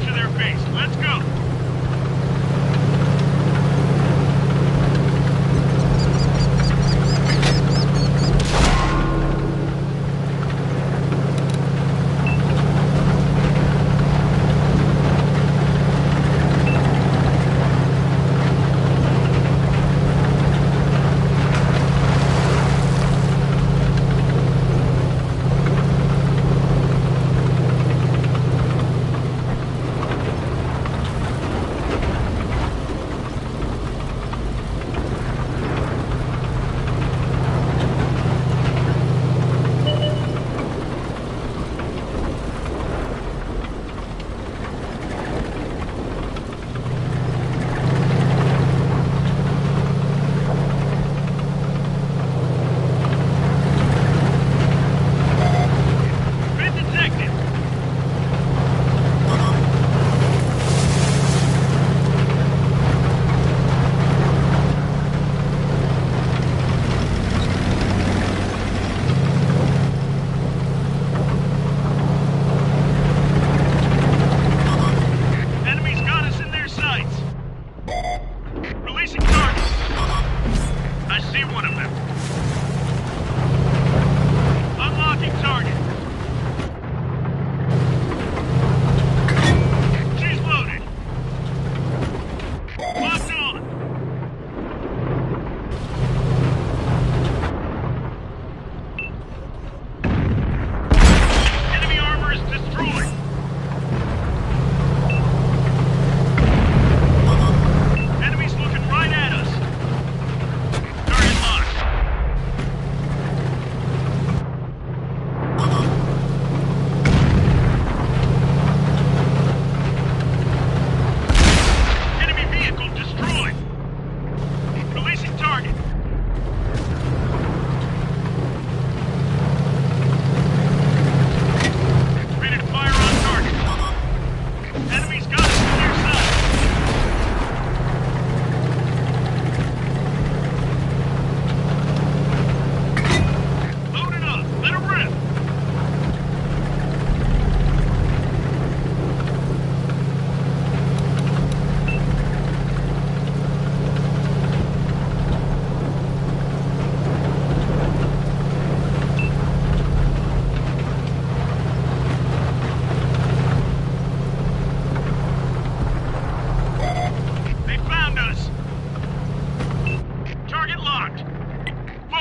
to their base. Let's go.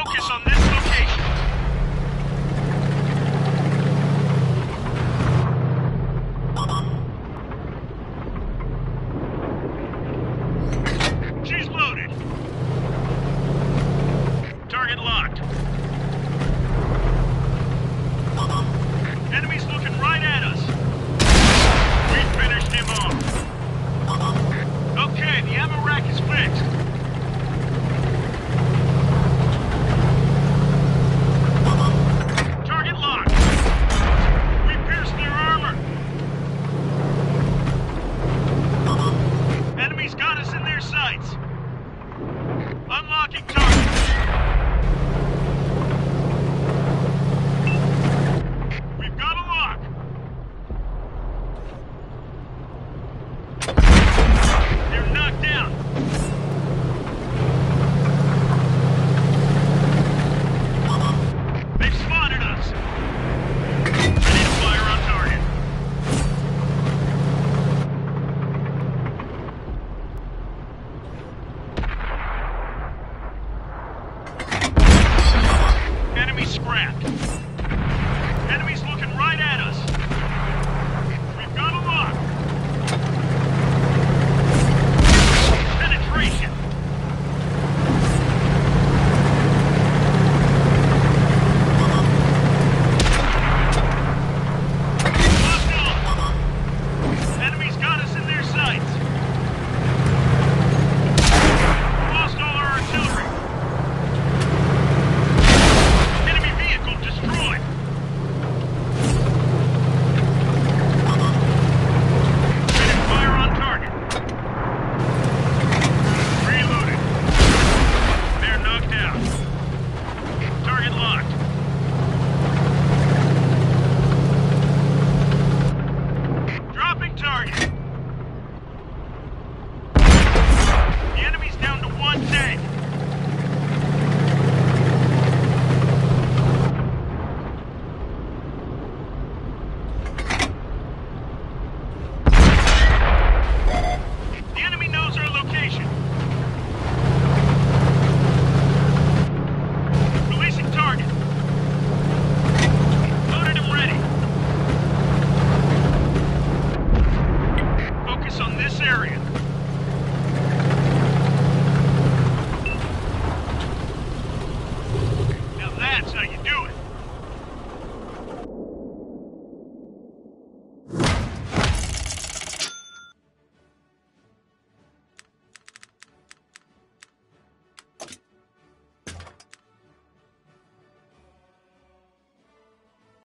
Focus on this location. Enemy scrapped. Enemies looking area.